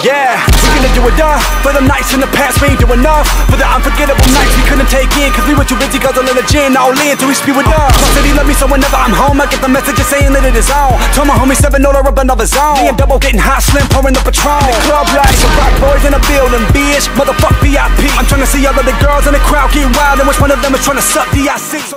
Yeah, we're gonna do it up For the nights in the past we ain't do enough. For the unforgettable nights we couldn't take in. Cause we were too busy guzzling the gin. All in till we spew it up My city love me so whenever I'm home I get the message saying that it is on. Told my homie seven order up another zone. Me and double getting hot slim pouring the Patron. The club lights, the rock boys in the building Bitch, motherfuck VIP I'm trying to see all of the girls in the crowd get wild And which one of them is trying to suck DIC